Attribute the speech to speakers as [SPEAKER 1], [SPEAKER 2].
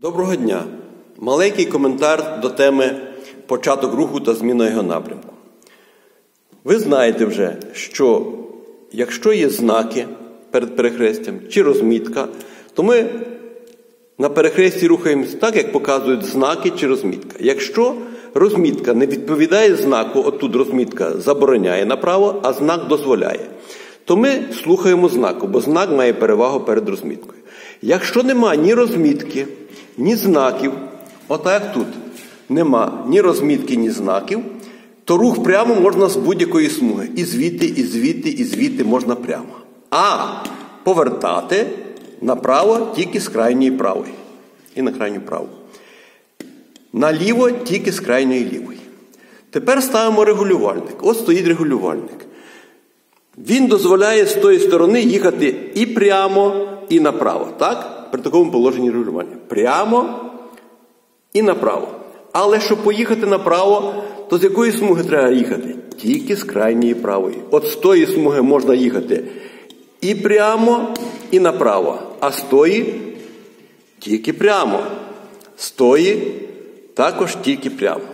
[SPEAKER 1] Доброго дня! Маленький коментар до теми початок руху та зміна його напрямку. Ви знаєте вже, що якщо є знаки перед перехрестям чи розмітка, то ми на перехресті рухаємося так, як показують знаки чи розмітка. Якщо розмітка не відповідає знаку, отут розмітка забороняє направо, а знак дозволяє, то ми слухаємо знаку, бо знак має перевагу перед розміткою. Якщо нема ні розмітки, ні знаків, отак тут нема ні розмітки, ні знаків, то рух прямо можна з будь-якої смуги. І звідти, і звідти, і звідти можна прямо. А повертати направо тільки з крайньої правої. І на крайню праву. Наліво тільки з крайньої лівої. Тепер ставимо регулювальник. Ось стоїть регулювальник. Він дозволяє з тої сторони їхати і прямо, і направо. Так? При такому положенні регулювання. Прямо і направо. Але щоб поїхати направо, то з якої смуги треба їхати? Тільки з крайньої правої. От з тої смуги можна їхати і прямо, і направо. А з тої тільки прямо. З тої також тільки прямо.